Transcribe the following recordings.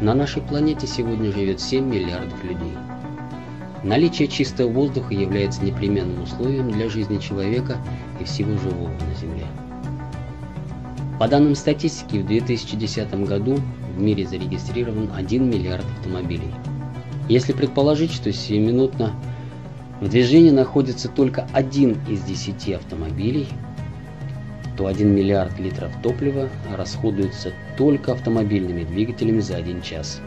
На нашей планете сегодня живет 7 миллиардов людей. Наличие чистого воздуха является непременным условием для жизни человека и всего живого на Земле. По данным статистики, в 2010 году в мире зарегистрирован 1 миллиард автомобилей. Если предположить, что сиюминутно в движении находится только один из 10 автомобилей, то 1 миллиард литров топлива расходуется только автомобильными двигателями за один час.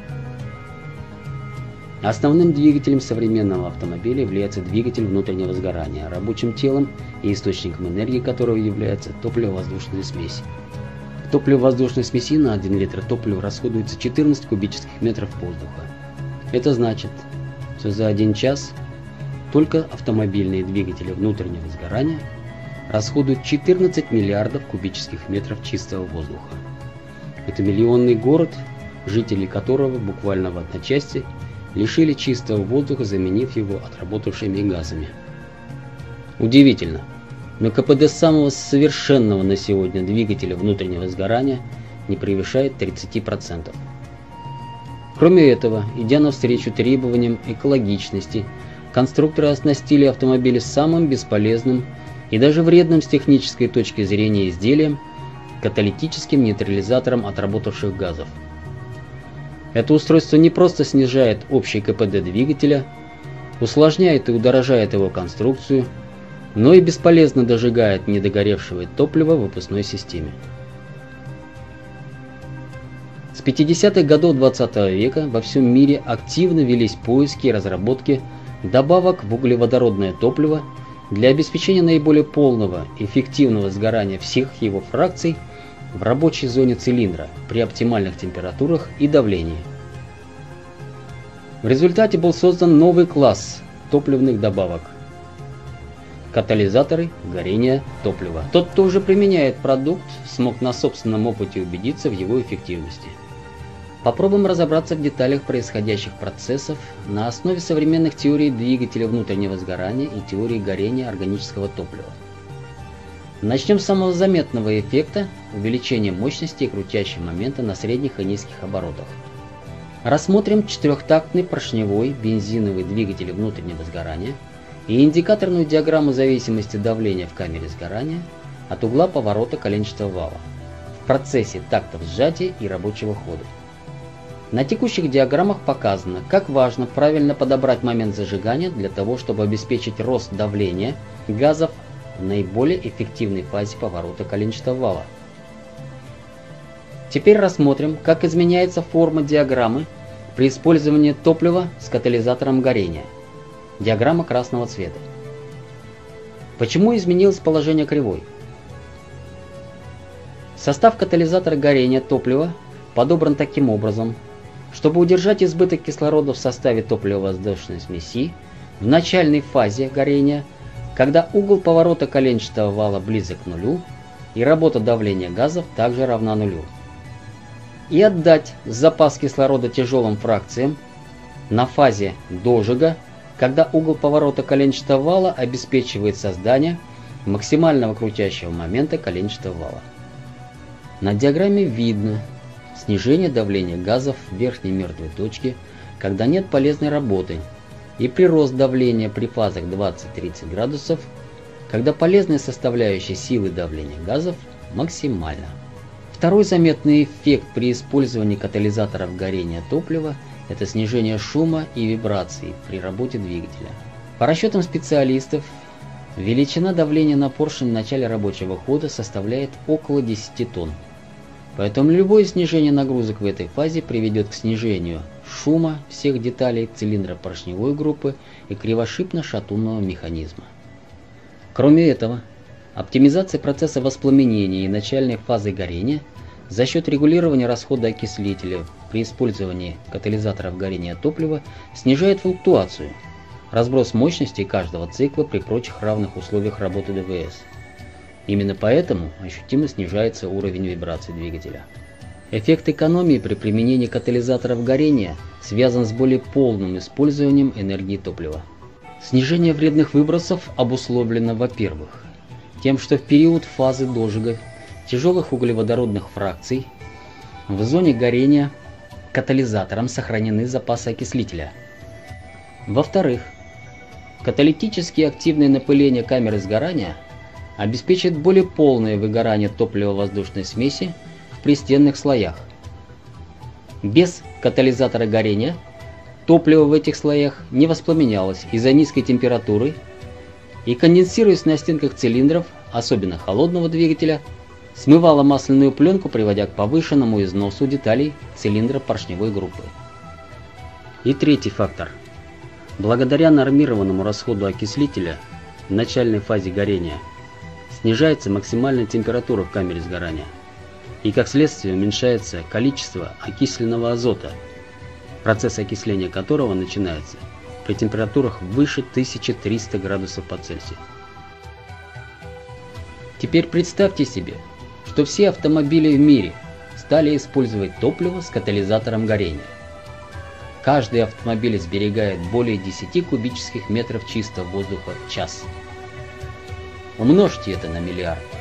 Основным двигателем современного автомобиля является двигатель внутреннего сгорания, рабочим телом и источником энергии которого является топливо-воздушная смесь. В топливо-воздушной смеси на 1 литр топлива расходуется 14 кубических метров воздуха. Это значит, что за один час только автомобильные двигатели внутреннего сгорания расходуют 14 миллиардов кубических метров чистого воздуха. Это миллионный город, жители которого буквально в одночасье лишили чистого воздуха, заменив его отработавшими газами. Удивительно, но КПД самого совершенного на сегодня двигателя внутреннего сгорания не превышает 30%. Кроме этого, идя навстречу требованиям экологичности, конструкторы оснастили автомобили самым бесполезным и даже вредным с технической точки зрения изделием – каталитическим нейтрализатором отработавших газов. Это устройство не просто снижает общий КПД двигателя, усложняет и удорожает его конструкцию, но и бесполезно дожигает недогоревшего топлива в выпускной системе. С 50-х годов 20 -го века во всем мире активно велись поиски и разработки добавок в углеводородное топливо для обеспечения наиболее полного эффективного сгорания всех его фракций в рабочей зоне цилиндра при оптимальных температурах и давлении. В результате был создан новый класс топливных добавок – катализаторы горения топлива. Тот, кто уже применяет продукт, смог на собственном опыте убедиться в его эффективности. Попробуем разобраться в деталях происходящих процессов на основе современных теорий двигателя внутреннего сгорания и теории горения органического топлива. Начнем с самого заметного эффекта – увеличения мощности и крутящего момента на средних и низких оборотах. Рассмотрим четырехтактный поршневой бензиновый двигатель внутреннего сгорания и индикаторную диаграмму зависимости давления в камере сгорания от угла поворота коленчатого вала в процессе тактов сжатия и рабочего хода. На текущих диаграммах показано, как важно правильно подобрать момент зажигания для того, чтобы обеспечить рост давления газов в наиболее эффективной фазе поворота коленчатого вала. Теперь рассмотрим, как изменяется форма диаграммы при использовании топлива с катализатором горения. Диаграмма красного цвета. Почему изменилось положение кривой? Состав катализатора горения топлива подобран таким образом, чтобы удержать избыток кислорода в составе топливо-воздушной смеси в начальной фазе горения, когда угол поворота коленчатого вала близок к нулю и работа давления газов также равна нулю. И отдать запас кислорода тяжелым фракциям на фазе дожига, когда угол поворота коленчатого вала обеспечивает создание максимального крутящего момента коленчатого вала. На диаграмме видно, снижение давления газов в верхней мертвой точке, когда нет полезной работы, и прирост давления при фазах 20-30 градусов, когда полезная составляющая силы давления газов максимальна. Второй заметный эффект при использовании катализаторов горения топлива – это снижение шума и вибраций при работе двигателя. По расчетам специалистов, величина давления на поршень в начале рабочего хода составляет около 10 тонн. Поэтому любое снижение нагрузок в этой фазе приведет к снижению шума всех деталей цилиндра поршневой группы и кривошипно-шатунного механизма. Кроме этого, оптимизация процесса воспламенения и начальной фазы горения за счет регулирования расхода окислителя при использовании катализаторов горения топлива снижает флуктуацию, разброс мощности каждого цикла при прочих равных условиях работы ДВС – Именно поэтому ощутимо снижается уровень вибрации двигателя. Эффект экономии при применении катализаторов горения связан с более полным использованием энергии топлива. Снижение вредных выбросов обусловлено, во-первых, тем, что в период фазы дожига тяжелых углеводородных фракций в зоне горения катализатором сохранены запасы окислителя. Во-вторых, каталитически активное напыление камеры сгорания обеспечит более полное выгорание топливо-воздушной смеси в пристенных слоях. Без катализатора горения топливо в этих слоях не воспламенялось из-за низкой температуры и конденсируясь на стенках цилиндров, особенно холодного двигателя, смывала масляную пленку, приводя к повышенному износу деталей цилиндра поршневой группы. И третий фактор. Благодаря нормированному расходу окислителя в начальной фазе горения снижается максимальная температура в камере сгорания, и как следствие уменьшается количество окисленного азота, процесс окисления которого начинается при температурах выше 1300 градусов по Цельсию. Теперь представьте себе, что все автомобили в мире стали использовать топливо с катализатором горения. Каждый автомобиль сберегает более 10 кубических метров чистого воздуха в час. Умножьте это на миллиард.